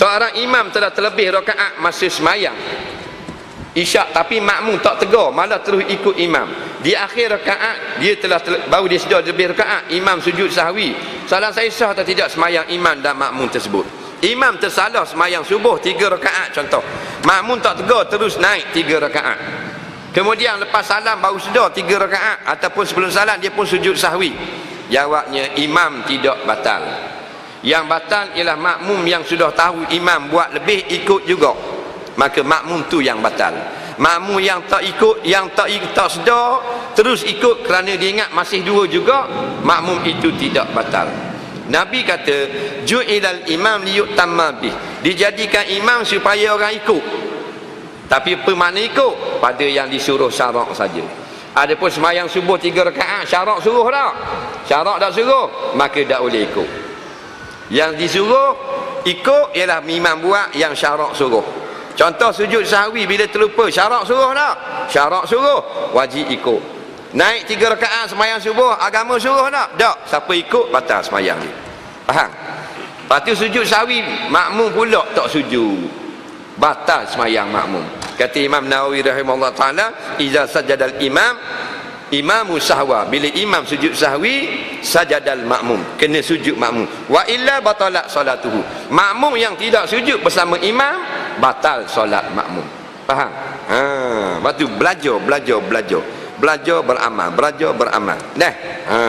seorang imam telah terlebih rakaat masa semayang. Isyak tapi makmum tak tegar malah terus ikut imam. Di akhir rakaat dia telah ter, baru dia sedar lebih rakaat imam sujud sahwi. Salah saya sah atau tidak semayang imam dan makmum tersebut? Imam tersalah semayang subuh tiga rakaat contoh. Makmum tak tegar terus naik tiga rakaat. Kemudian lepas salam baru sedar tiga rakaat ataupun sebelum salam dia pun sujud sahwi. Jawabnya imam tidak batal yang batal ialah makmum yang sudah tahu imam buat lebih ikut juga. Maka makmum tu yang batal. Makmum yang tak ikut yang tak tak sedar terus ikut kerana dia ingat masih dua juga makmum itu tidak batal. Nabi kata ju'ilal imam liyutamma bih. Dijadikan imam supaya orang ikut. Tapi apa makna ikut? Pada yang disuruh syarak saja. Adapun semayang subuh tiga rakaat syarak suruh tak? Syarak tak suruh maka tak boleh ikut yang disuruh ikut ialah imam buat yang syarak suruh Contoh sujud sahwi bila terlupa syarak suruh tak? Syarak suruh wajib ikut. Naik tiga rakaat semayang subuh agama suruh tak? Tak. Siapa ikut batal semayang dia. Faham? Lepas tu sujud sahwi makmum pula tak sujud. Batal semayang makmum. Kata Imam Nawawi rahimahullah taala, "Iza sajadal imam imamu sahwa bila imam sujud sahwi sajadal makmum. Kena sujud makmum. Wa illa batalat salatuhu. Makmum yang tidak sujud bersama imam batal solat makmum. Faham? Ha batu belajar belajar belajar. Belajar beramal belajar beramal. Dah ha